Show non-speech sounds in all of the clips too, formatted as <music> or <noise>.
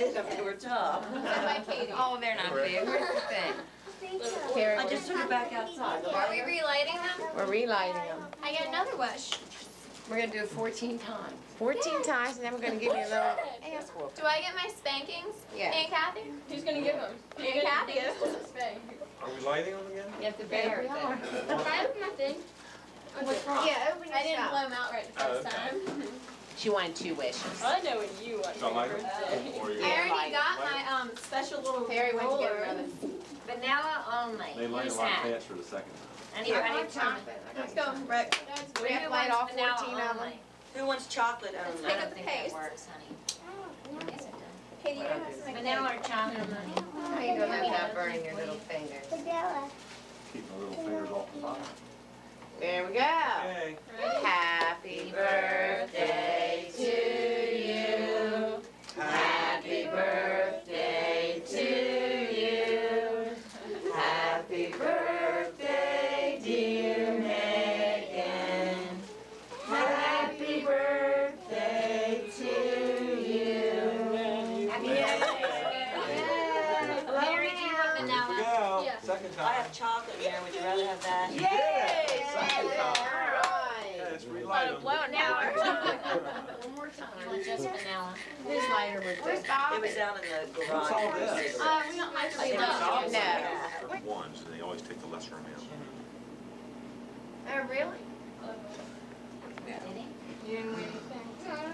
did if they were tough. <laughs> Oh, they're not big. Where's the thing? Carrie, I just took it back outside. Are we relighting them? we're relighting them. I get another wish. We're gonna do it fourteen times. Fourteen times, and then we're gonna give you a little ass whoop. Do I get my spankings? Yeah. Aunt Kathy? Who's gonna give them? Aunt Kathy. Are we lighting them again? You have to bear it. I opened my thing. What's wrong? Yeah, open I didn't yourself. blow them out right the Oh, first okay. time. <laughs> She wanted two wishes. I know what you want So for your them? birthday. I already light. got my um special little Terry went to get roller. another. Vanilla only. They light a Who's lot that? faster the second time. I need, I need chocolate. Let's go. Rick, We have to light all fourteen of them. who wants chocolate Let's pick up the think that paste. works, honey. Yes, it you have some Vanilla or chocolate? How you doing without burning your little fingers? Vanilla. Keep my little fingers off the bottom. There we go. Okay. Happy birthday Whose lighter was Where's this? Bob? It was down in the What's garage. all this? Uh, we don't like to I be think it's all- loved. No. Yeah. Ones, and they always take the lesser amount. Oh, really? Did he? You didn't win anything? No, no, no,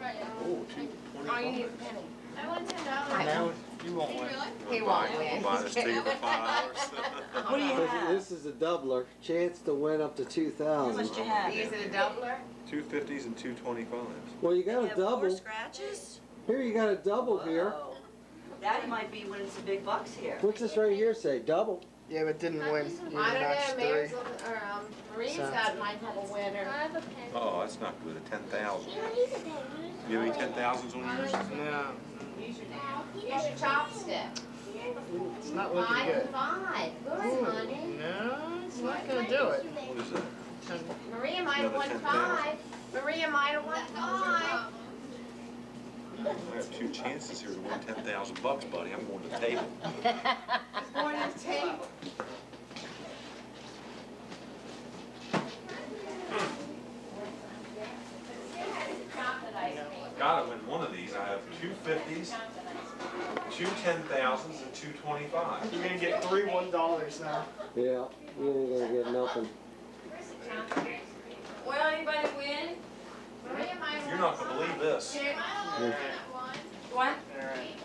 right now. Oh, two Oh, you need a penny. I won ten dollars. No, you won't win. He won't win. We'll buy this ticket for five dollars. <laughs> What do you have? This is a doubler, chance to win up to two How much thousand. do you have? Is it a doubler? Two fifties and two twenty-fives. Well, you You got a have four double, scratches? Here you got a double here. Whoa. That might be when it's the big bucks here. What's this right here say, double? Yeah, but didn't win. You I don't notched know, three. Mary's looking, or, um, Maria's So- got, might have a I winner. have a. Oh, that's not good, a ten thousand. You have any ten thousands on yours? No, Use your, use your chopstick. it's not looking Five good. and five. Good, honey. No, it's not gonna do it. What is that? Maria might have won five. Maria might have won five. I have two chances here to win ten thousand bucks, buddy. I'm going to the table. <laughs> Going to the table. Gotta win one of these. I have two fifties, two ten thousands, and two twenty-fives. You're gonna get three one dollars now. Yeah, you ain't gonna get nothing. Well, anybody win? Maria might have You're not gonna believe this. Jerry, I won one. What? Alright.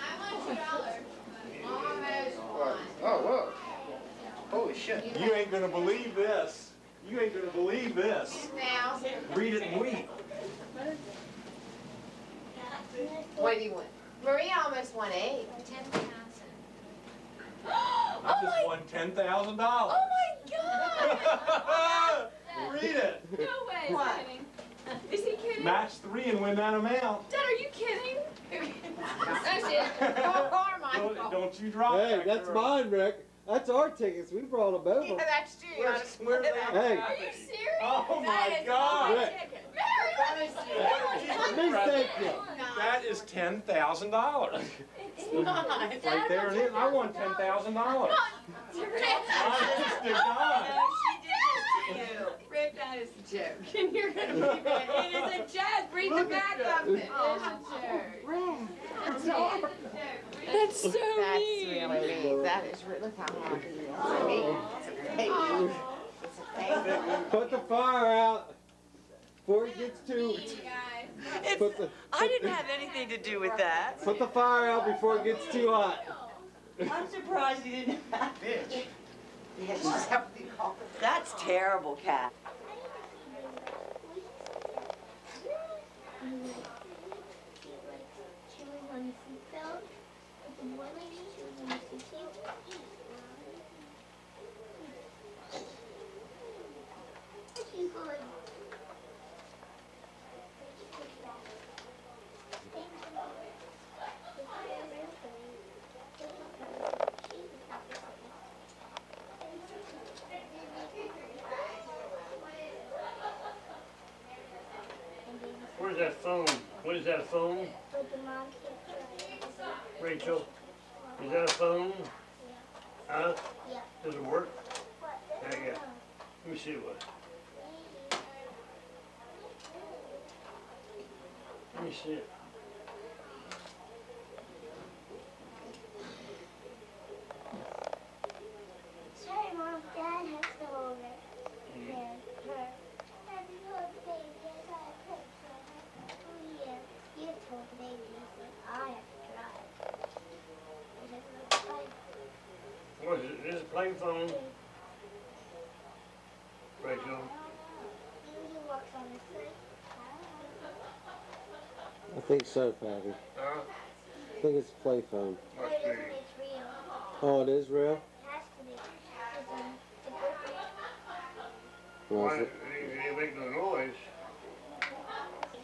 I won two dollars. Almost What? won. Oh, whoa. Holy shit. You ain't gonna believe this. You ain't gonna believe this. Read it and weep. what do you win? Maria almost won eight. Ten thousand. I just won ten thousand dollars. <gasps> Oh my god! <laughs> Read it. No way, What? he's kidding. Is he kidding? Match three and win that amount. Dad, are you kidding? That's <laughs> it. Oh, <laughs> Don't, don't you drop Hey, that that's girl. mine, Rick. That's our tickets, we brought them Yeah, over. that's true. You gotta Where's, split where's it that? Hey. Are you serious? Oh my is God. Rick. Mary, let me Me thank you. That is ten thousand dollars. It's not. Right there it is. I won ten thousand dollars. <laughs> Honest to oh, God. No, she did this to you. Rick, that is a joke. <laughs> And you're gonna be mad. It is a joke. Read the Look back at of it. Oh, it's a joke. That's so That's really mean. That is, re- look how hard he is. I mean, it's a pain. It's a pain. Oh. Put the fire out before it gets too, It's, put the, I didn't have anything to do with that. put the fire out before it gets too hot. I'm surprised you didn't have it. Yeah, she's having to call. That's terrible, Kat. She was on a seatbelt. The one lady, she was on a seatbelt. She's good. Where's that phone? What is that, a phone? But the mom can't drive. Rachel, is that a phone? Huh? Does it work? Yeah. Let me see what. Let me see it. Sorry, mom. Dad has to hold it. Yeah. Her. Daddy, hold the baby. I got a picture. Oh yeah. You have to hold the baby. He said, I have to drive. I said, "Well, fine." What is it? Is it phone? Rachel, He walks on the street. I think so, Patty. huh? I think it's a play phone. Must be. isn't. It's real. Oh, it is real? It has to be. It's, the girlfriend. Well, Why, is it it- ain't make no noise.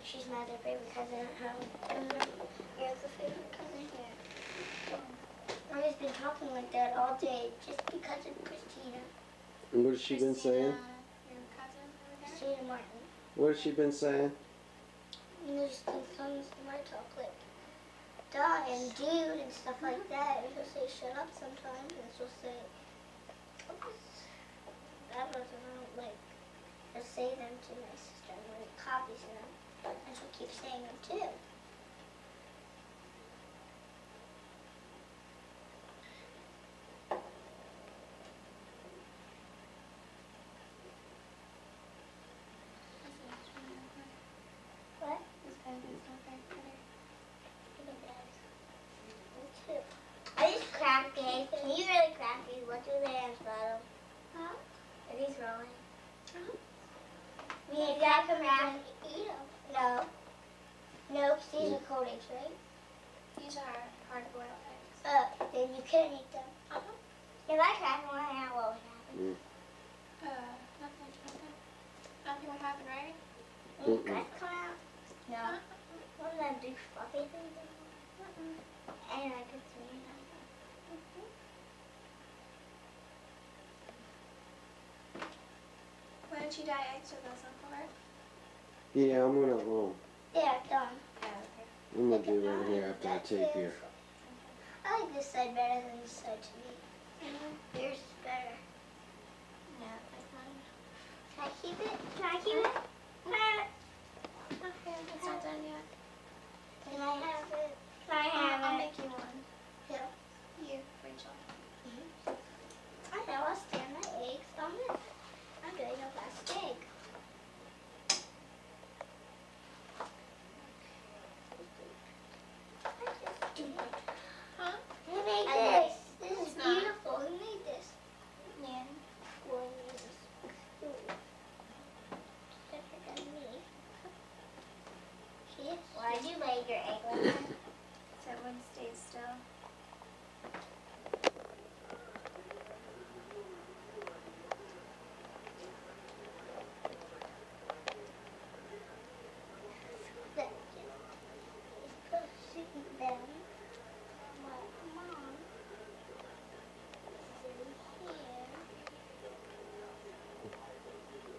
She's not their favorite cousin at home. You're the favorite cousin here. Mommy's been that all day just because of Christina. and what has she been saying? Christina Martin. What has she been saying? And there's in my talk like duh and dude and stuff like mm-hmm. that. And she'll say shut up sometimes and she'll say oops. That doesn't I don't like just say them to my sister and when it copies them. And she'll keep saying them too. What? This cousin's not very pretty. Are these crackers? Can you really crack these? What do they have bottom? Huh? Are these rolling? Uh-huh. Me and Dad come around. Eat them. No. No, 'cause these are cold eggs, right? These are hard boiled eggs. Uh, then you couldn't eat them. Uh-huh. If I cracked one out, what would happen? Uh, nothing, nothing. Nothing would happen, right? Will Mm-mm. guts come out? No. What do them big fluffy things? Uh And I could see them. Why don't you dye eggs with on for Yeah, I'm gonna, um, Yeah, done. Yeah, okay. I'm gonna do right here after I take here. I like this side better than this side to me. Yours is better. No, like mine. Can I keep it? Can I keep it? Can it? Okay, it's not done yet. Can I have it? Can I I'll, have I'll it? make you one. Yeah. You, Rachel. I know, I'll stand my eggs on this. I'm doing a last egg. I just do it. Huh? Who made I this? This It's is not. beautiful. Who made this? Man. Well, this is cool. Different than me. See? Why'd you lay your egg that? So it wouldn't stay still. Second is pushing them. My mom is in here. Let's see.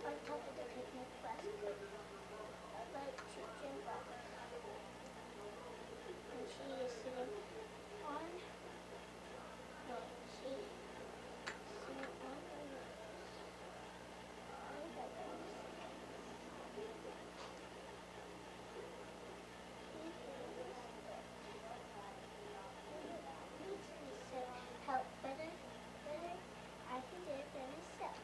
On top of the picnic basket. I like chicken box. And she is sitting on. No, she is sitting on the Help better, better. I can do it by myself.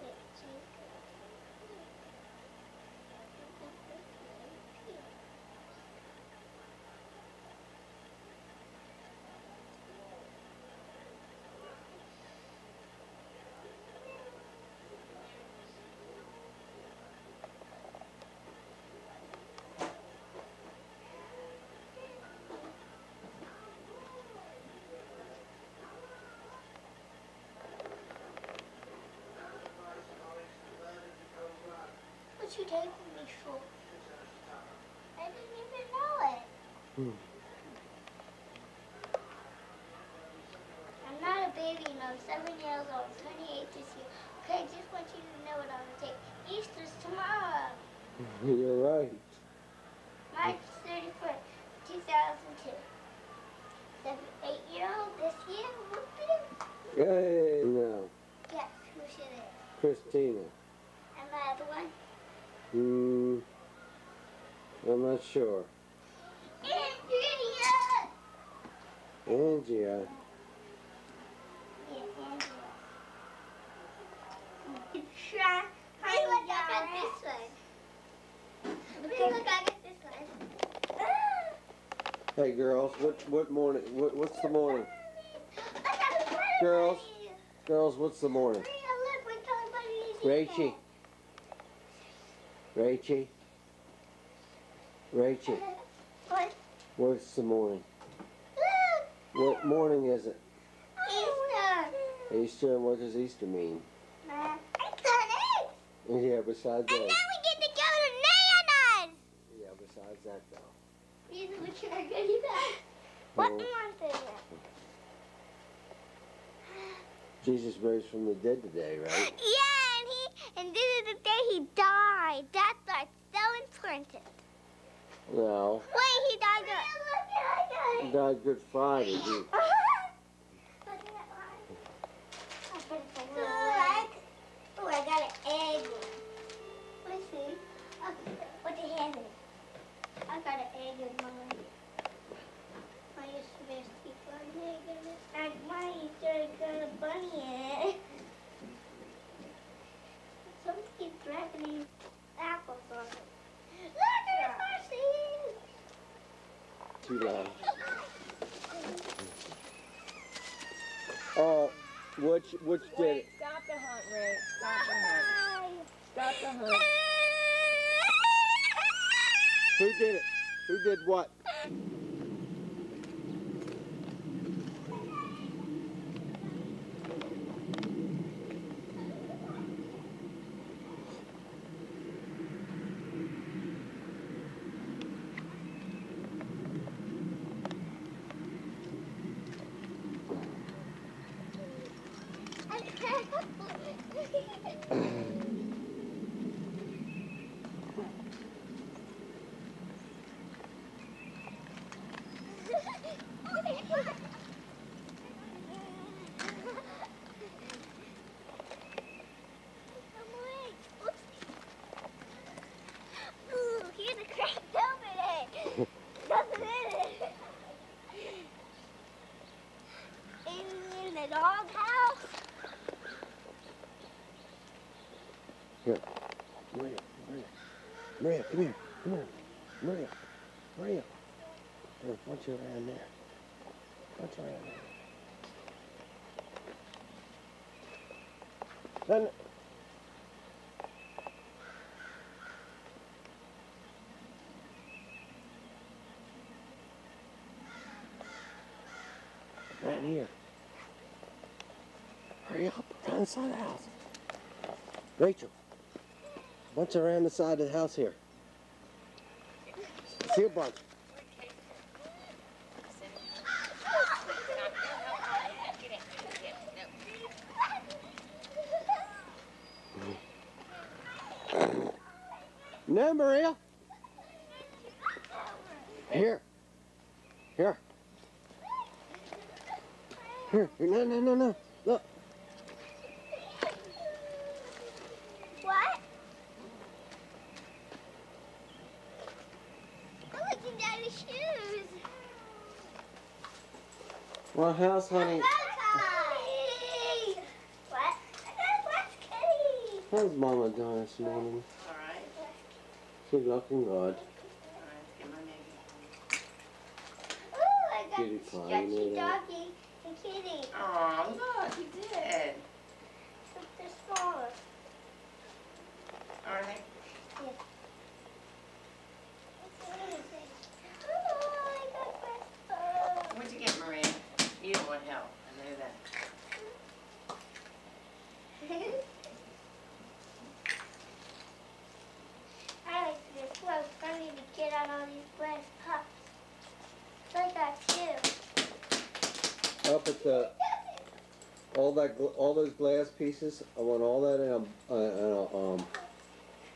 Wait, she's good. What you taking me for? I didn't even know it. Hmm. I'm not a baby and I'm seven years old, 28 this year. Okay, I just want you to know what I'm gonna take. Easter's tomorrow. <laughs> You're right. March 31st, 2002. Seven, eight year old this year. Whoopee. Hey, no. Guess who she is? Christina. And the other one? Hmm. I'm not sure. Andrea! Andrea. Try. Hey, look, I got this one. Hey, look, I got this one. Hey girls, what what morning? What what's the morning? I got a bunny. Girls. Girls, what's the morning? Maria, look, what color bunny is Rachie. Rachie. Rachie. What? What's the morning? What morning is it? Easter. Easter. and What does Easter mean? It's. Yeah, besides And then that. we get to go to Nana's. Yeah, besides that though. These are which are. What is it? Jesus rose from the dead today, right? Yeah, he died. That's why it's so important. No. Wait, he died good. He died Good Friday. He, <laughs> Oh, I got an egg. Let's see. What the hand in it? I got an egg in mine. I used to miss people an egg in it. And mine used to got a bunny in it. These apples on it. Look at the too loud. Uh, which which did it? stop the hunt, Ray. Stop the hunt. Stop the hunt. Who did it? Who did what? <laughs> Ooh, here's a cracked open egg. Nothing in it. Doghouse. Maria, Maria, Maria, come here, come here, Maria, Maria. There, punch your around there. Punch around there. Then. Right here. Hurry up, around the side of the house. Rachel, bunch around the side of the house here. See a bunch. No, Maria. Here. Here. Here. No, no, no, no. Look. What? I'm looking down his shoes. What house, honey? What? I got a kitty. How's Mama doing this morning? All right. She's looking good. All right. Get my name. Ooh, I got Kitty pie, you Sketchy know that. doggy and kitty. Oh, look, he did. They're smaller. All right. Oh, I got breast What'd you get, Maria? You don't want help. I know that. I like to get close. I need to get on all these breast pups. Up at the, all that, all those glass pieces, I want all that in a, uh, in a, um,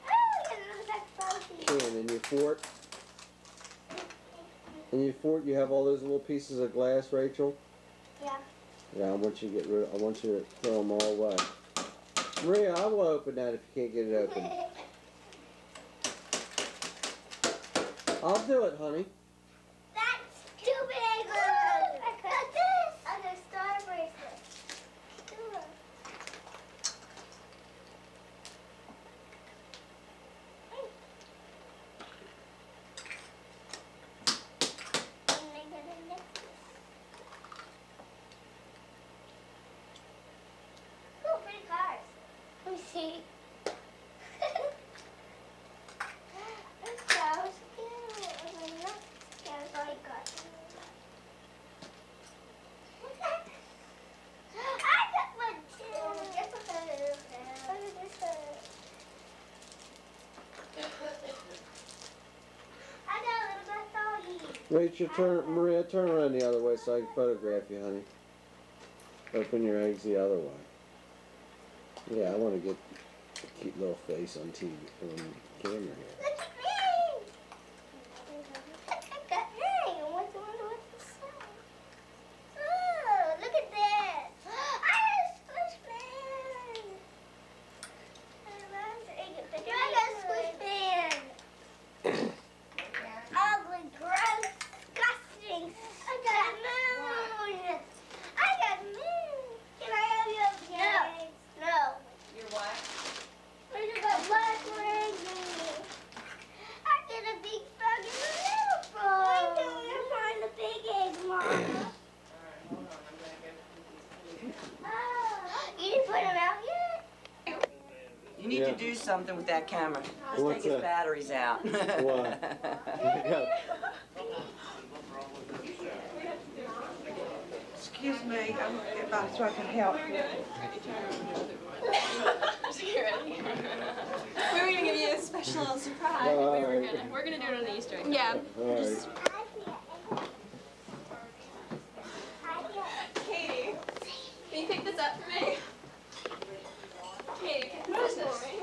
yeah, that's funky. can in your fort. In your fort, you have all those little pieces of glass, Rachel? Yeah. Yeah, I want you to get rid, I want you to throw them all away. Maria, I will open that if you can't get it open. <laughs> I'll do it, honey. That's too big. Look at this. And a star bracelet. Look. And they got a necklace. Ooh, pretty cars. Let me see. This sounds cute. I mean, not yeah, that's all you got. I got one too. Guess what that is? What is this? I got a little bit doggy. Rachel, turn, Maria, turn around the other way so I can photograph you, honey. Open your eggs the other way. Yeah, I want to get a cute little face on TV, on camera here. Look at me! Look at me! What's wonder what's the sound? Oh, look at this! I have a squish band! I got a squish band! Ugly, gross, disgusting! I got a moon! I got a moon! Can I have your no. No. Your what? I just got black leggings. I get a big frog and a little frog. I don't want to find the big egg, Mama. Alright, hold on, I'm gonna go put these. oh, you didn't put them out yet? You need Yeah. to do something with that camera. Just What's take its that? batteries out. What? <laughs> <laughs> Excuse me, I'm about so I can help. We were gonna give you a special little surprise. we were gonna, we're gonna do it on the Easter egg. Yeah. All right. Katie, can you pick this up for me? Katie, pick this up for me.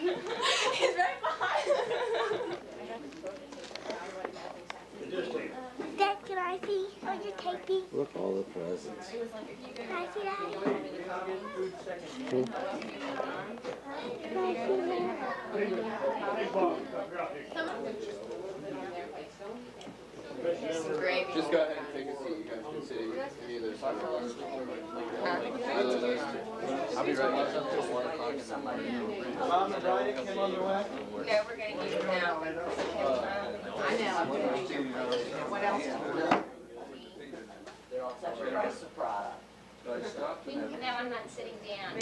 He's right behind. Dad, can I see what you're taping? Look, all the presents. Can I see that? Can I see that? Just go ahead and take a seat, you guys can sit any of those. I'll be right back. Mom and Brian came on their way? No, we're gonna use it now. I know. I know what else? Such a price of product. No, I'm not sitting down.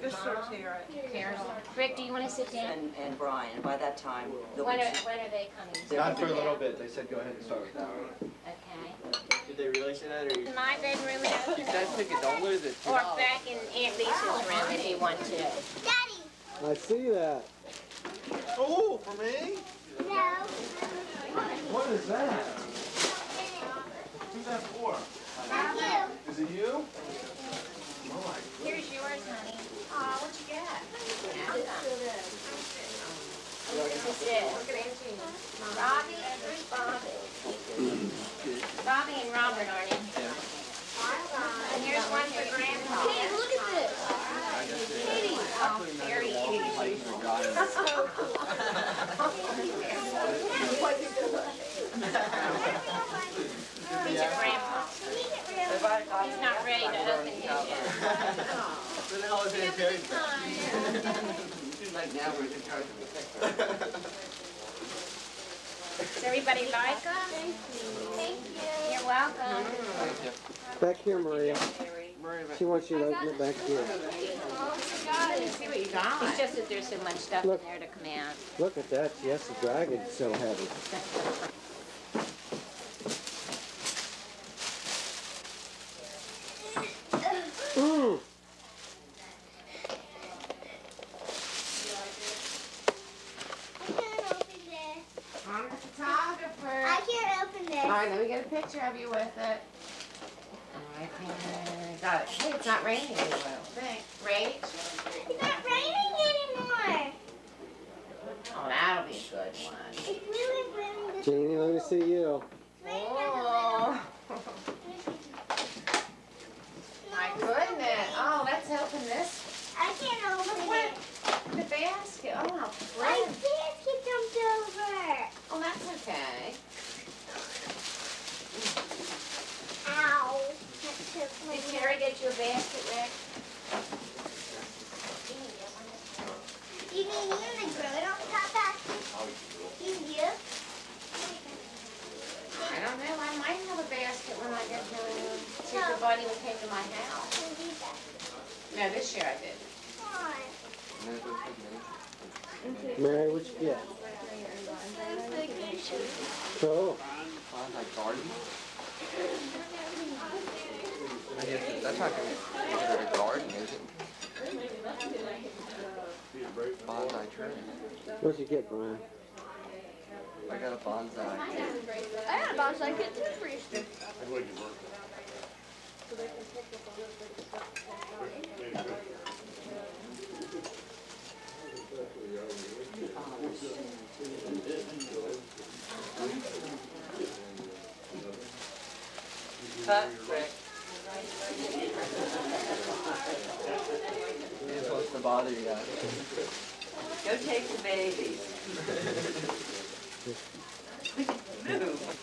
Just sort of here. Rick, do you want to sit down? And, and Brian, by that time, they'll When be. are, when are they coming? Not for a little bit, they said go ahead and start. With that. Okay. Did they really say that, or you? My bedroom is You guys pick it, don't lose it. or back in Aunt Lisa's room if you want to. Daddy! I see that. Oh, for me? No. What is that? Who's that for? Not you. Is it you? Here's yours, honey. Aw, what you got? This is it. Robbie and Bobby. Bobby and Robert aren't in here. And here's one for Grandpa. Hey, look at this. Katie. Oh, very easy. These <laughs> <laughs> are Grandpa. He's not ready to open his yet. So now it's in Terry's like now we're in charge of the picture. Does everybody like them? Thank you. You're welcome. Back here, Maria. Maria, She wants you to open it back here. See what you got. It's just that there's so much stuff in Look. there to come out. Look at that. Yes, the dragon's so heavy. Mm. I can't open this. Picture of you with it. Alright, there. Got it. Hey, it's not raining anymore, I don't think. Rage? It's not raining anymore. Oh, that'll be a good one. It's really raining this Janie, let me see you. Oh. My goodness. Oh, let's open this. I can't open What? it. The basket. Oh, how My pretty. basket jumped over. Oh, that's okay. Ow. That took my Did Carrie get you a basket, Rick? You mean you and the girl don't have basket? You do? I don't know. I might have a basket when I get home. See if the buddy will take to my house. You need basket. No, this year I didn't. Mary, what'd you get? Cool. Bonsai garden? I guess that's not considered a garden, is it? Bonsai tree. What'd you get, Brian? I got a bonsai. I had a bonsai kit too for Easter. Bother you. Go take the babies. <laughs> Move.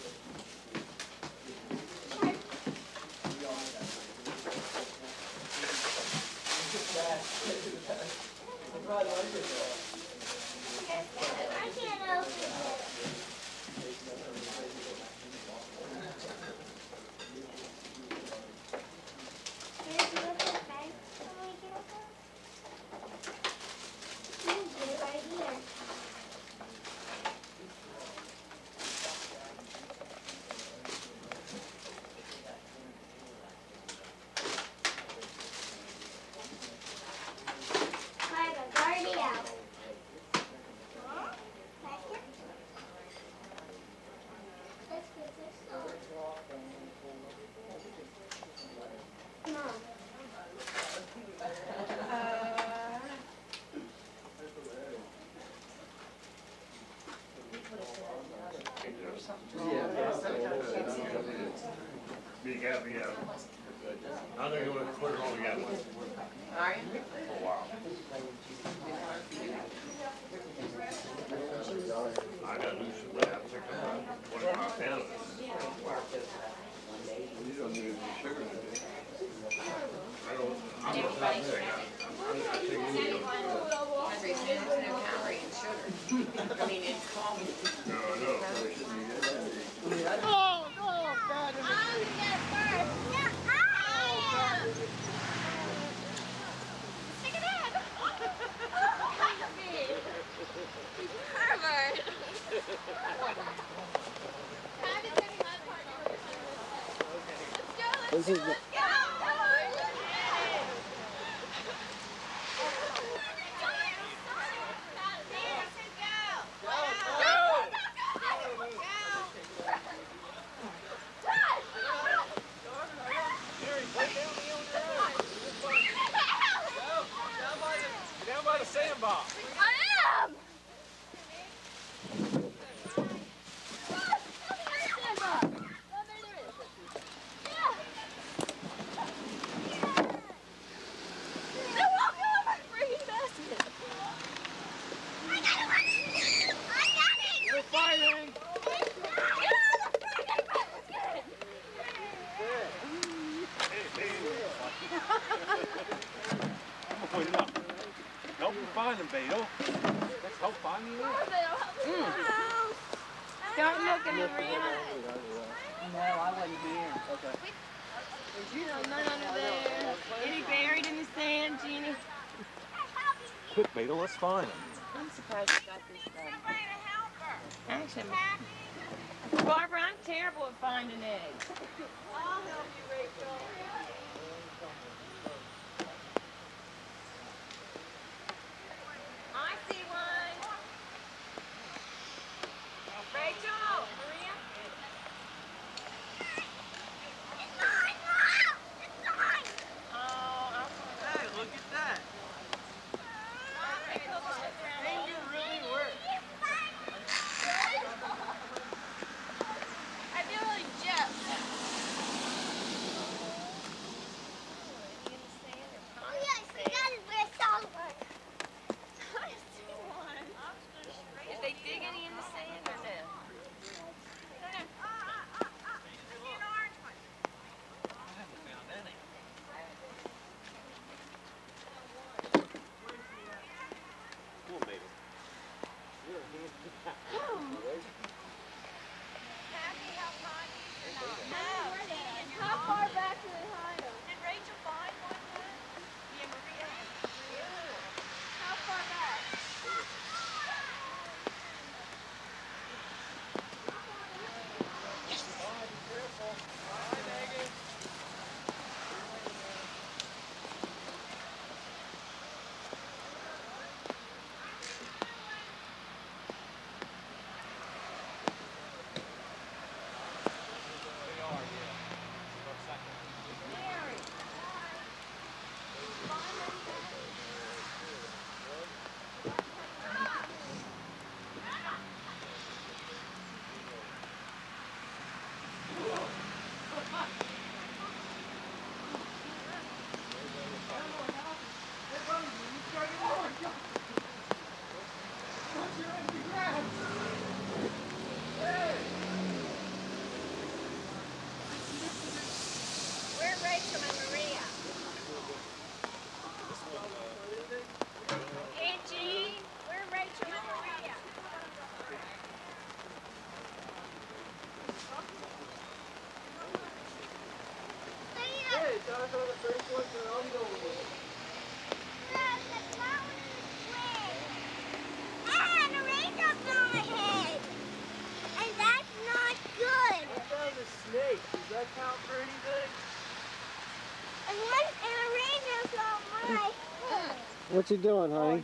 I can't open it. Here's the little bag. Can we get it? You can get it right here. I got Guardy out. Huh? Basket? Let's get this on. Come on. Big out, big out. I think I'm gonna put it all together. Are you? For a while. I got loose twenty-five pounds. You don't sugar. I don't, I'm not that. I- mean, in coffee. No, no. Oh, no, bad. I'm get first. Yeah, I am. Stick it in. Pervert. This is the, Down by the sandbox. I am. You're fighting. I'm gonna point it up. Help him find him, Beto. Let's help find him. Mm. Don't look at me, Rena. No, I wasn't here. There's none under there. Any buried in the sand, Jeannie? Quick, Beto, let's find him. I'm surprised you got this done. Actually, Barbara, I'm terrible at finding eggs. I'll help you, Rachel. I see one. Rachel, Maria. That? What you doing, Oh, honey?